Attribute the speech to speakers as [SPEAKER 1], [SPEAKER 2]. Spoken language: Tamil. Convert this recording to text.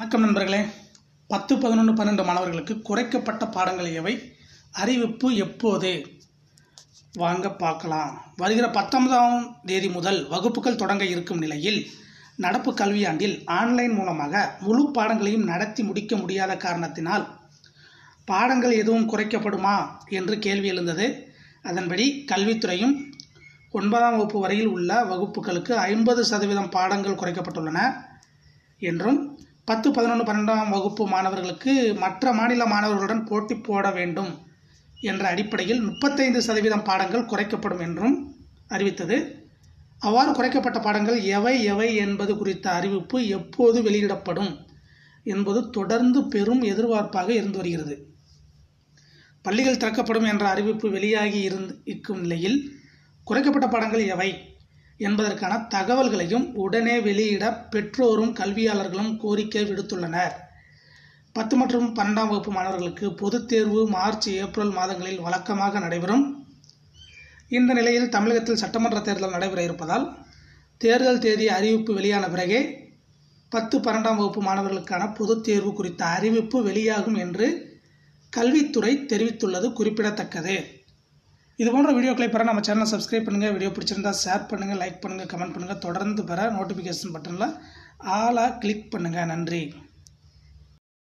[SPEAKER 1] வணக்கம் நண்பர்களே. பத்து பதினொன்று பன்னெண்டு மாணவர்களுக்கு குறைக்கப்பட்ட பாடங்கள் எவை? அறிவிப்பு எப்போது? வாங்க பார்க்கலாம். வருகிற பத்தொன்பதாம் தேதி முதல் வகுப்புகள் தொடங்க இருக்கும் நிலையில் நடப்பு கல்வியாண்டில் ஆன்லைன் மூலமாக முழு பாடங்களையும் நடத்தி முடிக்க முடியாத காரணத்தினால் பாடங்கள் எதுவும் குறைக்கப்படுமா என்று கேள்வி எழுந்தது. அதன்படி கல்வித்துறையும் ஒன்பதாம் வகுப்பு வரையில் உள்ள வகுப்புகளுக்கு ஐம்பது சதவீதம் பாடங்கள் குறைக்கப்பட்டுள்ளன என்றும் பத்து பதினொன்று பன்னெண்டாம் வகுப்பு மாணவர்களுக்கு மற்ற மாநில மாணவர்களுடன் போட்டி போட வேண்டும் என்ற அடிப்படையில் முப்பத்தைந்து சதவீதம் பாடங்கள் குறைக்கப்படும் என்றும் அறிவித்தது. அவ்வாறு குறைக்கப்பட்ட பாடங்கள் எவை எவை என்பது குறித்த அறிவிப்பு எப்போது வெளியிடப்படும் என்பது தொடர்ந்து பெரும் எதிர்பார்ப்பாக இருந்து வருகிறது. பள்ளிகள் திறக்கப்படும் என்ற அறிவிப்பு வெளியாகி இருந்து இருக்கும் நிலையில் குறைக்கப்பட்ட பாடங்கள் எவை? என்பதற்கான தகவல்களையும் உடனே வெளியிட பெற்றோரும் கல்வியாளர்களும் கோரிக்கை விடுத்துள்ளனர். பத்து மற்றும் பன்னெண்டாம் வகுப்பு மாணவர்களுக்கு பொதுத் தேர்வு மார்ச் ஏப்ரல் மாதங்களில் வழக்கமாக நடைபெறும். இந்த நிலையில் தமிழகத்தில் சட்டமன்ற தேர்தல் நடைபெற இருப்பதால் தேர்தல் தேதி அறிவிப்பு வெளியான பிறகே பத்து பன்னெண்டாம் வகுப்பு மாணவர்களுக்கான பொதுத் தேர்வு குறித்த அறிவிப்பு வெளியாகும் என்று கல்வித்துறை தெரிவித்துள்ளது குறிப்பிடத்தக்கது. இது போன்ற வீடியோக்களை பெற நம்ம சேனலை சப்ஸ்கிரைப் பண்ணுங்கள் வீடியோ பிடிச்சிருந்தா ஷேர் பண்ணுங்கள் லைக் பண்ணுங்கள் கமெண்ட் பண்ணுங்கள் தொடர்ந்து பெற நோட்டிஃபிகேஷன் பட்டனில் ஆளாக கிளிக் பண்ணுங்கள் நன்றி.